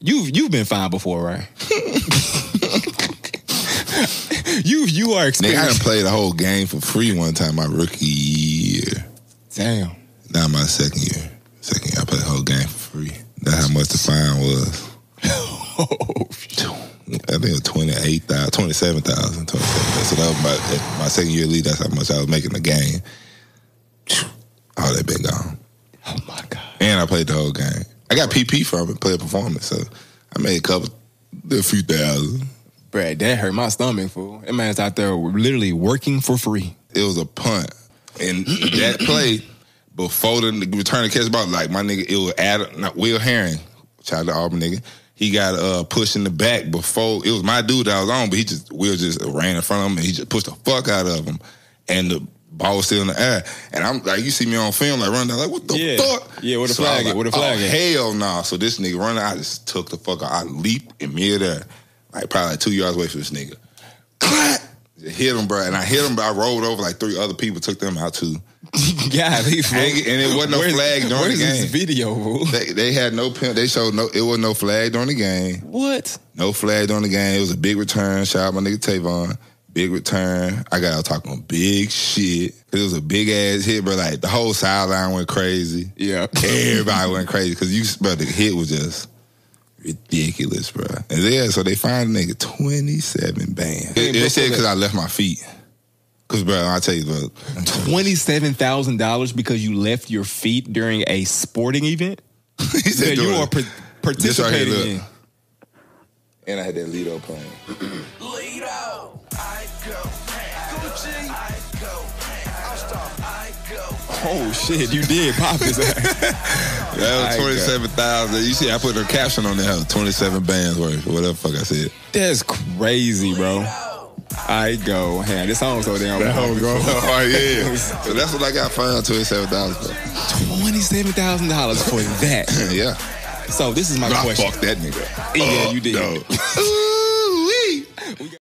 You've you've been fined before, right? you you are Nigga, I done played the whole game for free one time my rookie year. Damn. Not my second year. Second year, I played the whole game for free. That's how much the fine was. Oh, shit. I think it was 28,000, 27,000, 27,000. So that was my, my second year lead. That's how much I was making the game. All that been gone. oh my god. And I played the whole game. I got PP from it, player performance. So I made a couple, a few thousand. Brad, that hurt my stomach, fool. That man's out there literally working for free. It was a punt. And that play, before the return of catch ball, like my nigga, it was Adam, not Will Herring, child of Auburn nigga. He got uh pushed in the back before it was my dude that was on, but he just Will just ran in front of him and he just pushed the fuck out of him. And the ball was still in the air. And I'm like, you see me on film, like running down, like, what the Yeah. fuck? Yeah, where the So flag at? Where the flag oh, at? Hell no. So this nigga running, I just took the fuck out. I leaped in midair, like probably like two yards away from this nigga. Clap! Hit him, bro. And I hit him, but I rolled over like three other people, took them out too. God, he And, and it wasn't no Where's- flag during where's the this game. video, fool? They, they had no pen. They showed no. It was no flag during the game. What? No flag during the game. It was a big return. Shout out my nigga Tavon. Big return. I got out talking big shit. It was a big ass hit, bro. Like the whole sideline went crazy. Yeah. Everybody went crazy because you, bro. The hit was just ridiculous, bro. And yeah, so they fined the nigga twenty seven bands. Hey, It, said because I left my feet. Cause, bro, I tell you, bro. Twenty-seven thousand dollars because you left your feet during a sporting event he that said, you "Dude, are par- this right participating here, look. in. And I had that Lido playing. Oh shit, you did pop his ass. That I was twenty seven thousand. You see, I put a caption on there. Twenty seven bands worth, whatever the fuck I said. That's crazy, bro. I go. Man, this song so damn. oh yeah. so that's what I got fined twenty seven thousand. Twenty-seven thousand dollars for that. Yeah. So this is my I question. fucked that nigga. Yeah, Oh, you did. no.